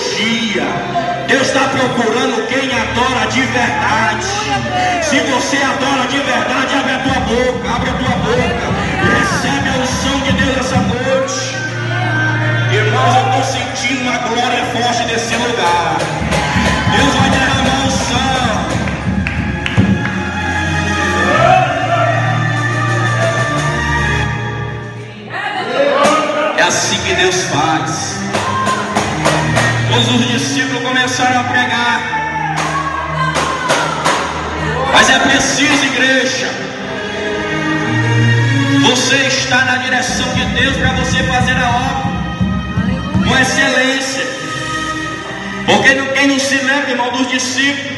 dia. Deus está procurando quem adora de verdade. Se você adora de verdade, abre a tua boca, abre a tua boca. Recebe a unção de Deus essa noite. Irmãos, eu estou sentindo uma glória forte desse lugar. Deus vai derramar unção. É assim que Deus faz. Todos os discípulos começaram a pregar. Mas é preciso, igreja, você estar na direção de Deus para você fazer a obra com excelência. Porque quem não se lembra, irmão, dos discípulos,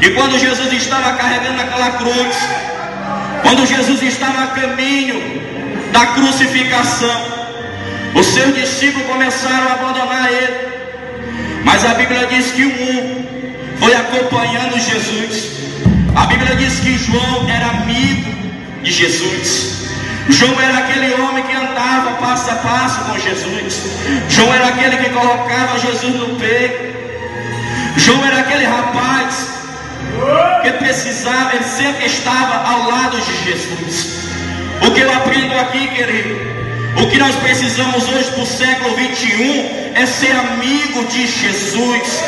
que quando Jesus estava carregando aquela cruz, quando Jesus estava a caminho da crucificação, os seus discípulos começaram a abandonar ele. Mas a Bíblia diz que um foi acompanhando Jesus. A Bíblia diz que João era amigo de Jesus. João era aquele homem que andava passo a passo com Jesus. João era aquele que colocava Jesus no peito. João era aquele rapaz que precisava, ele sempre estava ao lado de Jesus. O que eu aprendo aqui, querido, o que nós precisamos hoje para o século 21 é ser amigo de Jesus,